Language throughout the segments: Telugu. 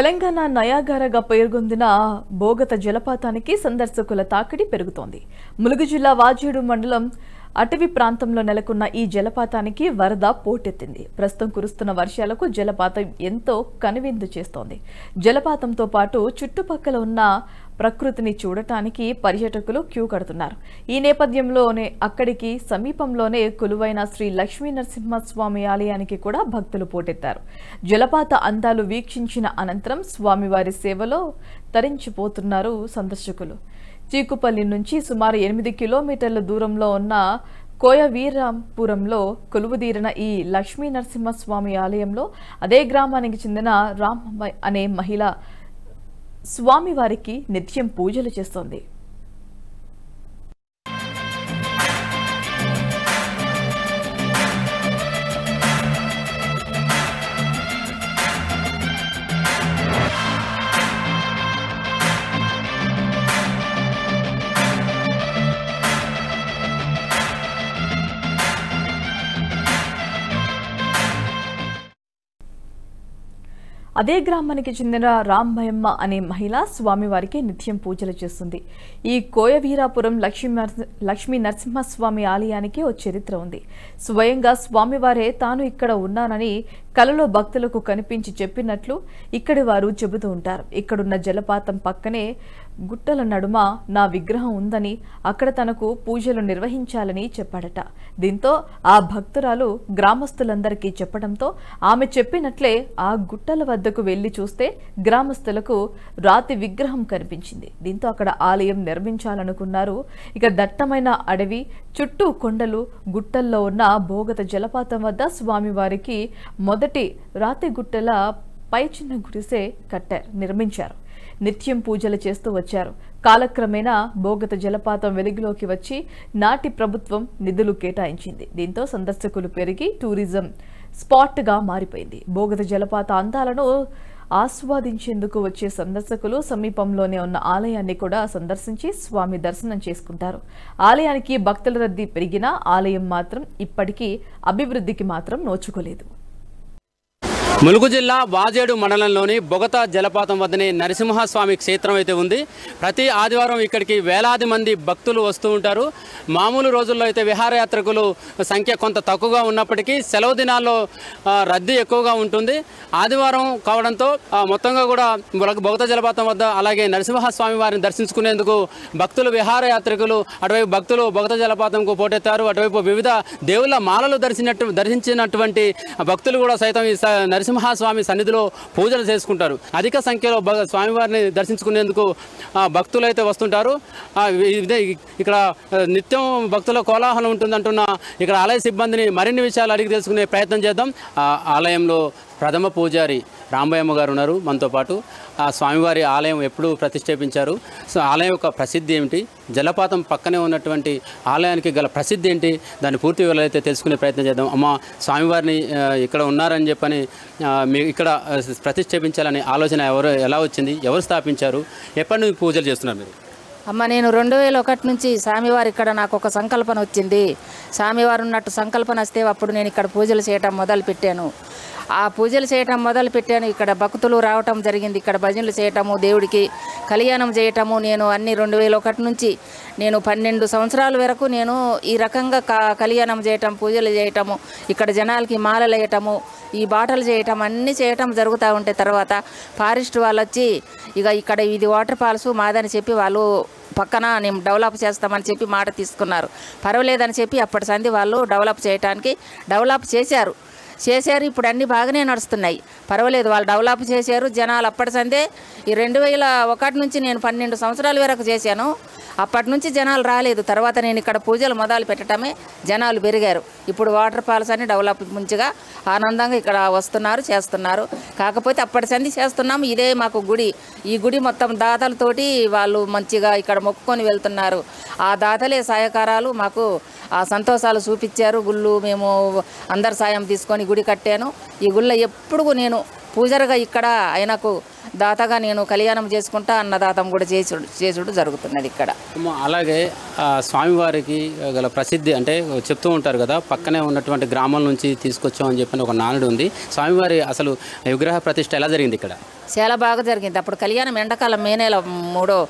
తెలంగాణ నయాగారగా పేర్గొందిన బోగత జలపాతానికి సందర్శకుల తాకిడి పెరుగుతోంది. ములుగు జిల్లా వాజేడు మండలం అటవీ ప్రాంతంలో నెలకొన్న ఈ జలపాతానికి వరద పోటెత్తింది. ప్రస్తుతం కురుస్తున్న వర్షాలకు జలపాతం ఎంతో కనువిందు చేస్తోంది. జలపాతంతో పాటు చుట్టుపక్కల ఉన్న ప్రకృతిని చూడటానికి పర్యాటకులు క్యూ కడుతున్నారు. ఈ నేపథ్యంలోనే అక్కడికి సమీపంలోనే కొలువైన శ్రీ లక్ష్మీ నరసింహస్వామి ఆలయానికి కూడా భక్తులు పోటెత్తారు. జలపాత అందాలు వీక్షించిన అనంతరం స్వామివారి సేవలో తరించిపోతున్నారు సందర్శకులు. చీకుపల్లి నుంచి సుమారు ఎనిమిది కిలోమీటర్ల దూరంలో ఉన్న కోయవీరాంపురంలో కొలువుదీరిన ఈ లక్ష్మీ నరసింహస్వామి ఆలయంలో అదే గ్రామానికి చెందిన రామ్ అనే మహిళ స్వామివారికి నిత్యం పూజలు చేస్తోంది. అదే గ్రామానికి చెందిన రాంభయమ్మ అనే మహిళ స్వామివారికి నిత్యం పూజలు చేస్తుంది. ఈ కోయవీరాపురం లక్ష్మీ లక్ష్మీ నరసింహస్వామి ఆలయానికి ఓ చరిత్ర ఉంది. స్వయంగా స్వామివారే తాను ఇక్కడ ఉన్నానని కలలో భక్తులకు కనిపించి చెప్పినట్లు ఇక్కడి వారు చెబుతూ ఉంటారు. ఇక్కడున్న జలపాతం పక్కనే గుట్టల నడుమ నా విగ్రహం ఉందని అక్కడ తనకు పూజలు నిర్వహించాలని చెప్పాడట. దీంతో ఆ భక్తురాలు గ్రామస్తులందరికీ చెప్పడంతో ఆమె చెప్పినట్లే ఆ గుట్టల వద్దకు వెళ్ళి చూస్తే గ్రామస్తులకు రాతి విగ్రహం కనిపించింది. దీంతో అక్కడ ఆలయం నిర్మించాలనుకున్నారు. ఇక దట్టమైన అడవి చుట్టూ కొండలు గుట్టల్లో ఉన్న భోగత జలపాతం వద్ద స్వామివారికి మొదటి రాతి గుట్టల పై చిన్న గుడిసే కట్టారు నిర్మించారు. నిత్యం పూజలు చేస్తూ వచ్చారు. కాలక్రమేణా భోగత జలపాతం వెలుగులోకి వచ్చి నాటి ప్రభుత్వం నిధులు కేటాయించింది. దీంతో సందర్శకులు పెరిగి టూరిజం స్పాట్గా మారిపోయింది. భోగత జలపాత అందాలను ఆస్వాదించేందుకు వచ్చే సందర్శకులు సమీపంలోనే ఉన్న ఆలయాన్ని కూడా సందర్శించి స్వామి దర్శనం చేసుకుంటారు. ఆలయానికి భక్తుల రద్దీ పెరిగినా ఆలయం మాత్రం ఇప్పటికీ అభివృద్ధికి మాత్రం నోచుకోలేదు. ములుగు జిల్లా వాజేడు మండలంలోని బొగత జలపాతం వద్దనే నరసింహస్వామి క్షేత్రం అయితే ఉంది. ప్రతి ఆదివారం ఇక్కడికి వేలాది మంది భక్తులు వస్తూ ఉంటారు. మామూలు రోజుల్లో అయితే విహారయాత్రికులు సంఖ్య కొంత తక్కువగా ఉన్నప్పటికీ సెలవు దినాల్లో రద్దీ ఎక్కువగా ఉంటుంది. ఆదివారం కావడంతో మొత్తంగా కూడా బొగత జలపాతం వద్ద అలాగే నరసింహస్వామి వారిని దర్శించుకునేందుకు భక్తులు విహారయాత్రికులు అటువైపు భక్తులు బొగత జలపాతంకు పోటెత్తారు. అటువైపు వివిధ దేవుళ్ళ మాలలు దర్శినట్టు దర్శించినటువంటి భక్తులు కూడా సైతం ఈ నరసింహ నరసింహస్వామి సన్నిధిలో పూజలు చేసుకుంటారు. అధిక సంఖ్యలో భగ- స్వామివారిని దర్శించుకునేందుకు భక్తులైతే భక్తులు అయితే వస్తుంటారు ఇదే ఇక్కడ నిత్యం భక్తుల కోలాహలం ఉంటుందంటున్న ఇక్కడ ఆలయ సిబ్బందిని మరిన్ని విషయాలు అడిగి తెలుసుకునే ప్రయత్నం చేద్దాం. ఆ ఆలయంలో ప్రథమ పూజారి రాంబయ్యమ్మ గారు ఉన్నారు మనతో పాటు. ఆ స్వామివారి ఆలయం ఎప్పుడు ప్రతిష్టాపించారు సో ఆలయం యొక్క ప్రసిద్ధి ఏమిటి? జలపాతం పక్కనే ఉన్నటువంటి ఆలయానికి గల ప్రసిద్ధి ఏంటి? దాని పూర్తి వివరాలైతే తెలుసుకునే ప్రయత్నం చేద్దాం. అమ్మ స్వామివారిని ఇక్కడ ఉన్నారని చెప్పని మీ ఇక్కడ ప్రతిష్టాపించాలనే ఆలోచన ఎవరు ఎలా వచ్చింది? ఎవరు స్థాపించారు? ఎప్పటి నుంచి పూజలు చేస్తున్నారు మీరు? అమ్మ నేను రెండు వేల ఒకటి నుంచి స్వామివారు ఇక్కడ నాకు ఒక సంకల్పన వచ్చింది. స్వామివారు ఉన్నట్టు సంకల్పన వస్తే అప్పుడు నేను ఇక్కడ పూజలు చేయటం మొదలు పెట్టాను ఆ పూజలు చేయటం మొదలు పెట్టాను. ఇక్కడ భక్తులు రావటం జరిగింది. ఇక్కడ భజనలు చేయటము దేవుడికి కళ్యాణం చేయటము నేను అన్ని రెండు వేల ఒకటి నుంచి నేను పన్నెండు సంవత్సరాల వరకు నేను ఈ రకంగా క- కళ్యాణం చేయటం పూజలు చేయటము ఇక్కడ జనాలకి మాలలు వేయటము ఈ బాటలు చేయటం అన్నీ చేయటం జరుగుతూ ఉంటాయి తర్వాత ఫారెస్ట్ వాళ్ళు వచ్చి ఇక ఇక్కడ ఇది వాటర్ ఫాల్స్ మాదని చెప్పి వాళ్ళు పక్కన నేను డెవలప్ చేస్తామని చెప్పి మాట తీసుకున్నారు. పర్వాలేదని చెప్పి అప్పటి సంది వాళ్ళు డెవలప్ చేయడానికి డెవలప్ చేశారు. చేశారు. ఇప్పుడు అన్నీ బాగానే నడుస్తున్నాయి. పర్వాలేదు వాళ్ళు డెవలప్ చేశారు. జనాలు అప్పటి సందే ఈ రెండు వేల ఒకటి నుంచి నేను పన్నెండు సంవత్సరాల వరకు చేశాను. అప్పటి నుంచి జనాలు రాలేదు. తర్వాత నేను ఇక్కడ పూజలు మొదలు పెట్టడమే జనాలు పెరిగారు. ఇప్పుడు వాటర్ ఫాల్స్ అని డెవలప్ మంచిగా ఆనందంగా ఇక్కడ వస్తున్నారు చేస్తున్నారు. కాకపోతే అప్పటి సంది చేస్తున్నాము. ఇదే మాకు గుడి. ఈ గుడి మొత్తం దాతలతోటి వాళ్ళు మంచిగా ఇక్కడ మొక్కుకొని వెళ్తున్నారు. ఆ దాతలే సహకారాలు మాకు ఆ సంతోషాలు చూపించారు. గుళ్ళు మేము అందరి సాయం తీసుకొని గుడి కట్టాను. ఈ గుళ్ళ ఎప్పుడు నేను పూజారిగా ఇక్కడ ఆయనకు దాతగా నేను కళ్యాణం చేసుకుంటా అన్నదాతం కూడా చేసుడు చేసుడు జరుగుతున్నది ఇక్కడ. అలాగే స్వామివారికి గల ప్రసిద్ధి అంటే చెప్తూ ఉంటారు కదా పక్కనే ఉన్నటువంటి గ్రామాల నుంచి తీసుకొచ్చామని చెప్పిన ఒక నానుడు ఉంది. స్వామివారి అసలు విగ్రహ ప్రతిష్ట ఎలా జరిగింది ఇక్కడ? చాలా బాగా జరిగింది. అప్పుడు కళ్యాణం ఎండాకాలం మే నెల మూడో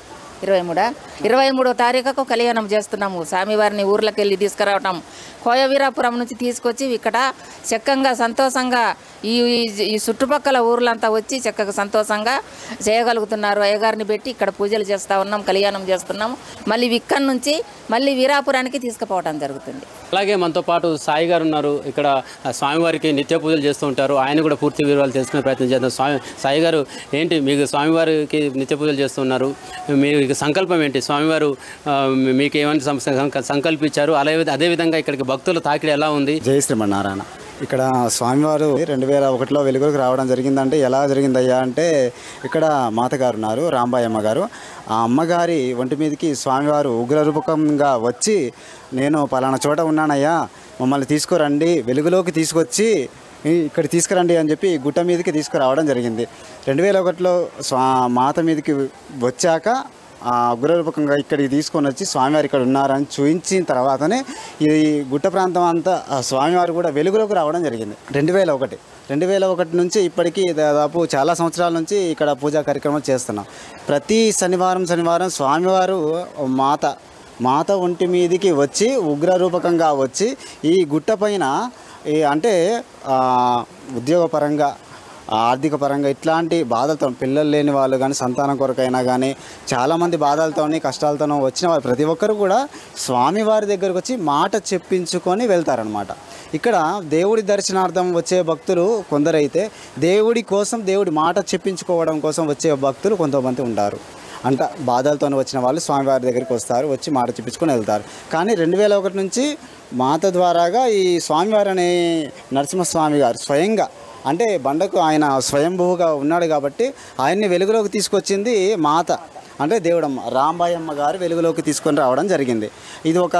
ఇరవై మూడా? ఇరవై మూడో తారీఖుకు కళ్యాణం చేస్తున్నాము. స్వామివారిని ఊర్లోకి వెళ్ళి తీసుకురావటం. కోయవీరాపురం నుంచి తీసుకొచ్చి ఇక్కడ చక్కగా సంతోషంగా ఈ ఈ- చుట్టుపక్కల ఊర్లంతా వచ్చి చక్కగా సంతోషంగా చేయగలుగుతున్నారు. అయ్యగారిని పెట్టి ఇక్కడ పూజలు చేస్తూ ఉన్నాం కళ్యాణం చేస్తున్నాము మళ్ళీ ఇక్కడి నుంచి మళ్ళీ వీరాపురానికి తీసుకుపోవటం జరుగుతుంది. అలాగే మనతో పాటు సాయి గారు ఉన్నారు. ఇక్కడ స్వామివారికి నిత్య పూజలు చేస్తూ ఉంటారు. ఆయన కూడా పూర్తి వివరాలు తెలుసుకునే ప్రయత్నం చేద్దాం. స్వామి సాయి గారు ఏంటి మీకు స్వామివారికి నిత్య పూజలు చేస్తున్నారు మీకు సంకల్పం ఏంటి? స్వామివారు మీకు ఏమైనా సంకల్పించారు? అలాగే అదేవిధంగా ఇక్కడికి భక్తుల తాకిడి ఎలా ఉంది? జై శ్రీమన్నారాయణ. ఇక్కడ స్వామివారు రెండు వేల ఒకటిలో వెలుగులోకి రావడం జరిగిందంటే ఎలా జరిగిందయ్యా అంటే ఇక్కడ మాతగారు ఉన్నారు రాంబాయమ్మ గారు. ఆ అమ్మగారి ఒంటి మీదకి స్వామివారు ఉగ్రరూపకంగా వచ్చి నేను పలానా చోట ఉన్నానయ్యా మమ్మల్ని తీసుకురండి వెలుగులోకి తీసుకొచ్చి ఇక్కడ తీసుకురండి అని చెప్పి గుట్ట మీదకి తీసుకురావడం జరిగింది. రెండు వేల ఒకటిలో స్వా మాత మీదకి వచ్చాక ఆ ఉగ్రరూపకంగా ఇక్కడికి తీసుకొని వచ్చి స్వామివారు ఇక్కడ ఉన్నారని చూపించిన తర్వాతనే ఈ గుట్ట ప్రాంతం అంతా స్వామివారు కూడా వెలుగులోకి రావడం జరిగింది. రెండు వేల ఒకటి. రెండు వేల ఒకటి నుంచి ఇప్పటికీ దాదాపు చాలా సంవత్సరాల నుంచి ఇక్కడ పూజా కార్యక్రమాలు చేస్తున్నాం. ప్రతి శనివారం శనివారం స్వామివారు మాత మాత ఒంటి మీదికి వచ్చి ఉగ్రరూపకంగా వచ్చి ఈ గుట్ట పైన ఈ అంటే ఉద్యోగపరంగా ఆర్థిక పరంగా ఇట్లాంటి బాధలతో పిల్లలు లేని వాళ్ళు కానీ సంతానం కొరకైనా కానీ చాలామంది బాధలతోని కష్టాలతోనూ వచ్చిన వాళ్ళు ప్రతి ఒక్కరు కూడా స్వామివారి దగ్గరకు వచ్చి మాట చెప్పించుకొని వెళ్తారనమాట ఇక్కడ దేవుడి దర్శనార్థం వచ్చే భక్తులు కొందరైతే దేవుడి కోసం దేవుడి మాట చెప్పించుకోవడం కోసం వచ్చే భక్తులు కొంతమంది ఉంటారు. అంట బాధలతో వచ్చిన వాళ్ళు స్వామివారి దగ్గరికి వస్తారు వచ్చి మాట చెప్పించుకొని వెళ్తారు. కానీ రెండు వేల ఒకటి నుంచి మాత ద్వారాగా ఈ స్వామివారు అనే నరసింహస్వామి గారు స్వయంగా అంటే బండకు ఆయన స్వయంభూగా ఉన్నాడు కాబట్టి ఆయన్ని వెలుగులోకి తీసుకొచ్చింది మాత. అంటే దేవుడమ్మ రాంబాయమ్మ గారు వెలుగులోకి తీసుకొని రావడం జరిగింది. ఇది ఒక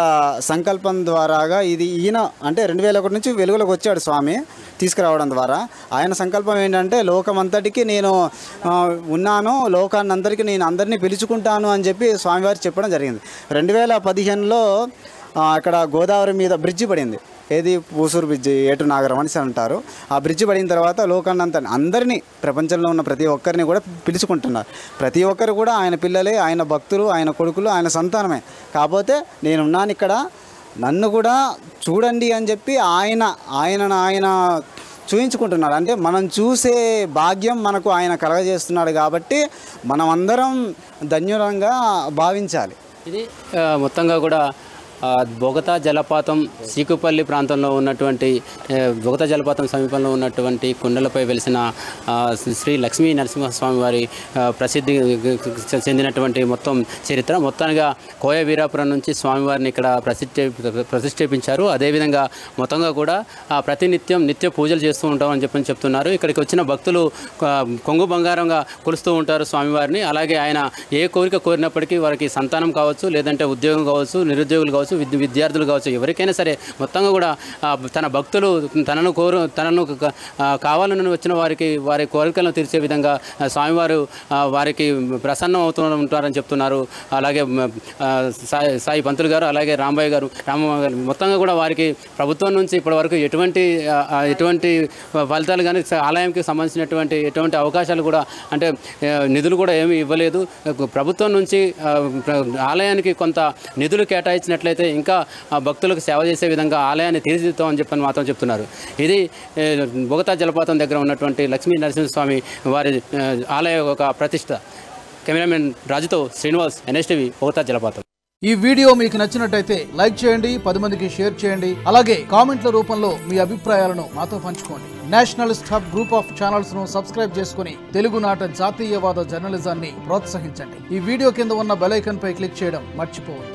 సంకల్పం ద్వారాగా ఇది ఈయన అంటే రెండు వేల ఒకటి నుంచి వెలుగులోకి వచ్చాడు స్వామి తీసుకురావడం ద్వారా. ఆయన సంకల్పం ఏంటంటే లోకమంతటికి నేను ఉన్నాను లోకాన్ని అందరికీ నేను అందరినీ పిలుచుకుంటాను అని చెప్పి స్వామివారు చెప్పడం జరిగింది. రెండు వేల పదిహేనులో అక్కడ గోదావరి మీద బ్రిడ్జి పడింది. ఏది? పూసూరు బ్రిడ్జి ఏటు నాగరం అని అంటారు. ఆ బ్రిడ్జి పడిన తర్వాత లోకాన్నంత అందరినీ ప్రపంచంలో ఉన్న ప్రతి ఒక్కరిని కూడా పిలుచుకుంటున్నారు. ప్రతి ఒక్కరు కూడా ఆయన పిల్లలే ఆయన భక్తులు ఆయన కొడుకులు ఆయన సంతానమే. కాకపోతే నేనున్నాను ఇక్కడ నన్ను కూడా చూడండి అని చెప్పి ఆయన ఆయన ఆయన చూయించుకుంటున్నాడు అంటే మనం చూసే భాగ్యం మనకు ఆయన కలగజేస్తున్నాడు కాబట్టి మనం అందరం ధన్యులంగా భావించాలి. ఇది మొత్తంగా కూడా బొగతా జలపాతం సీకుపల్లి ప్రాంతంలో ఉన్నటువంటి బొగతా జలపాతం సమీపంలో ఉన్నటువంటి కుండలపై వెలిసిన శ్రీ లక్ష్మీ నరసింహస్వామి వారి ప్రసిద్ధి చెందినటువంటి మొత్తం చరిత్ర. మొత్తంగా కోయ వీరాపురం నుంచి స్వామివారిని ఇక్కడ ప్రసిద్ధి ప్రతిష్ఠేపించారు అదేవిధంగా మొత్తంగా కూడా ప్రతినిత్యం నిత్య పూజలు చేస్తూ ఉంటామని చెప్పని చెప్తున్నారు. ఇక్కడికి వచ్చిన భక్తులు కొంగు బంగారంగా కొలుస్తూ ఉంటారు స్వామివారిని. అలాగే ఆయన ఏ కోరిక కోరినప్పటికీ వారికి సంతానం కావచ్చు లేదంటే ఉద్యోగం కావచ్చు నిరుద్యోగులు కావచ్చు విద్య విద్యార్థులు కావచ్చు ఎవరికైనా సరే మొత్తంగా కూడా తన భక్తులు తనను కోరు తనను కావాలని వచ్చిన వారికి వారి కోరికలను తీర్చే విధంగా స్వామివారు వారికి ప్రసన్నం అవుతూ ఉంటారని చెప్తున్నారు. అలాగే సాయి సాయి పంతులు గారు అలాగే రాంబాయ్ గారు రామ గారు మొత్తంగా కూడా వారికి ప్రభుత్వం నుంచి ఇప్పటి వరకు ఎటువంటి ఎటువంటి ఫలితాలు కానీ ఆలయంకి సంబంధించినటువంటి ఎటువంటి అవకాశాలు కూడా అంటే నిధులు కూడా ఏమీ ఇవ్వలేదు. ప్రభుత్వం నుంచి ఆలయానికి కొంత నిధులు కేటాయించినట్లయితే ఇంకా భక్తులకు సేవ చేసే విధంగా ఆలయాన్ని తీర్చిదిద్దామని చెప్పని మాత్రం చెప్తున్నారు. ఇది ఏ, బొగతా జలపాతం దగ్గర ఉన్నటువంటి లక్ష్మీ నరసింహస్వామి వారి ఆలయ ఒక ప్రతిష్ట. కెమెరామెన్ రాజుతో శ్రీనివాస్ ఎన్ఎస్టీవీ బొగతా జలపాతం. ఈ వీడియో మీకు నచ్చినట్టయితే లైక్ చేయండి పది మందికి షేర్ చేయండి అలాగే కామెంట్ల రూపంలో మీ అభిప్రాయాలను మాతో పంచుకోండి. నేషనలిస్ట్ హబ్ గ్రూప్ ఆఫ్ ఛానల్స్ను సబ్స్క్రైబ్ చేసుకుని తెలుగునాట జాతీయవాద జర్నలిజాన్ని ప్రోత్సహించండి. ఈ వీడియో కింద ఉన్న బెలైకన్ పై క్లిక్ చేయడం మర్చిపోవద్దు.